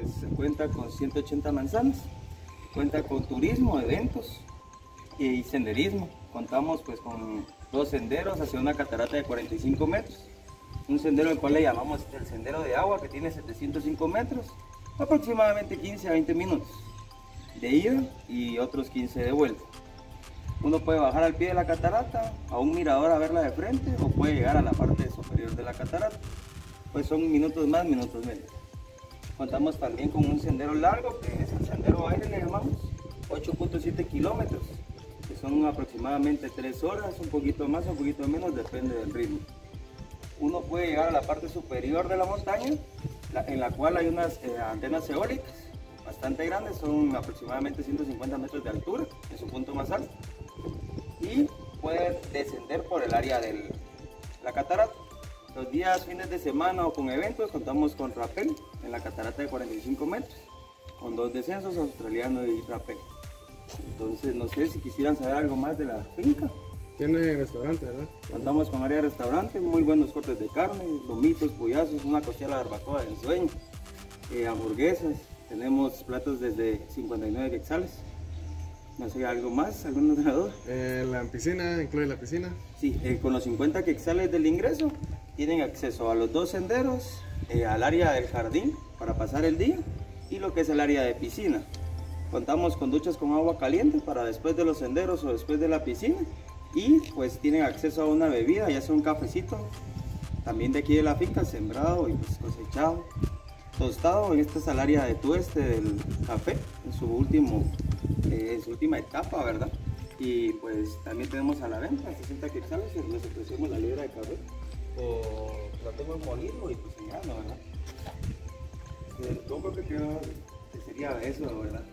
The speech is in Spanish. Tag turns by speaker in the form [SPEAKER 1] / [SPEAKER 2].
[SPEAKER 1] pues cuenta con 180 manzanas, cuenta con turismo, eventos y senderismo. Contamos pues con dos senderos hacia una catarata de 45 metros, un sendero al cual le llamamos el sendero de agua que tiene 705 metros, aproximadamente 15 a 20 minutos de ida y otros 15 de vuelta. Uno puede bajar al pie de la catarata, a un mirador a verla de frente o puede llegar a la parte superior de la catarata. Pues son minutos más, minutos menos. Contamos también con un sendero largo, que es el sendero aire, le llamamos, 8.7 kilómetros, que son aproximadamente 3 horas, un poquito más, un poquito menos, depende del ritmo. Uno puede llegar a la parte superior de la montaña, en la cual hay unas eh, antenas eólicas bastante grandes, son aproximadamente 150 metros de altura, en su punto más alto y puede descender por el área de la catarata. Los días, fines de semana o con eventos contamos con rapel en la catarata de 45 metros, con dos descensos, australiano y rapel. Entonces, no sé si quisieran saber algo más de la finca.
[SPEAKER 2] Tiene restaurante, ¿verdad?
[SPEAKER 1] Contamos con área de restaurante, muy buenos cortes de carne, lomitos, pollazos, una costilla de barbacoa de ensueño, eh, hamburguesas. Tenemos platos desde 59 quetzales no sé, ¿algo más? ¿Algún otro
[SPEAKER 2] eh, la piscina, incluye la piscina.
[SPEAKER 1] Sí, eh, con los 50 que sales del ingreso, tienen acceso a los dos senderos, eh, al área del jardín para pasar el día y lo que es el área de piscina. Contamos con duchas con agua caliente para después de los senderos o después de la piscina y pues tienen acceso a una bebida, ya sea un cafecito, también de aquí de la finca, sembrado y pues cosechado, tostado, este es el área de tueste del café, en su último eh, en su última etapa, ¿verdad? Y pues también tenemos a la venta 60 quetzales y les ofrecemos la libra de café o la tengo en y pues ¿verdad? Pero que creo que sería eso, ¿verdad?